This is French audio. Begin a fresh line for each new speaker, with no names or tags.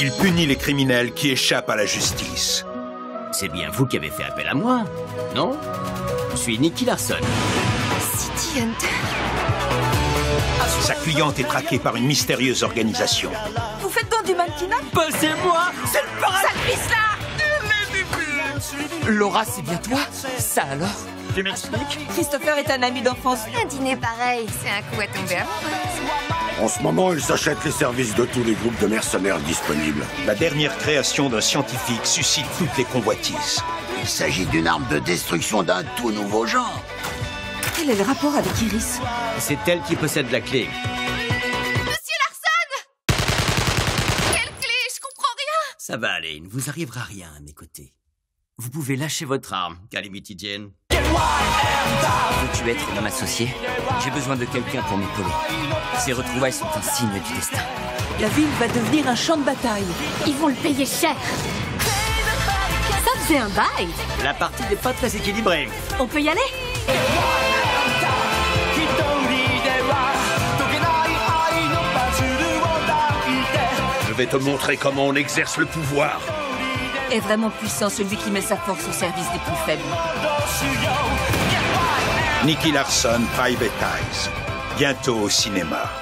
Il punit les criminels qui échappent à la justice.
C'est bien vous qui avez fait appel à moi, non? Je suis Nicky Larson.
City Hunter.
Sa cliente est traquée par une mystérieuse organisation.
Vous faites donc du mannequinat?
Bah, c'est moi C'est le paradis.
Sale là.
Laura, c'est bien toi? Ça alors? Tu m'expliques
Christopher est un ami d'enfance.
Un dîner pareil, c'est un coup à tomber amoureux.
En ce moment, ils achètent les services de tous les groupes de mercenaires disponibles.
La dernière création d'un scientifique suscite toutes les convoitises.
Il s'agit d'une arme de destruction d'un tout nouveau genre.
Quel est le rapport avec Iris
C'est elle qui possède la clé.
Monsieur Larson Quelle clé Je comprends rien
Ça va aller, il ne vous arrivera rien à mes côtés. Vous pouvez lâcher votre arme, Calamity Jane. Veux-tu être mon associé J'ai besoin de quelqu'un pour m'épauler. Ces retrouvailles sont un signe du destin.
La ville va devenir un champ de bataille.
Ils vont le payer cher Ça faisait un bail
La partie n'est pas très équilibrée.
On peut y aller
Je vais te montrer comment on exerce le pouvoir.
Est vraiment puissant celui qui met sa force au service des plus faibles.
Nicky Larson, Private Eyes. Bientôt au cinéma.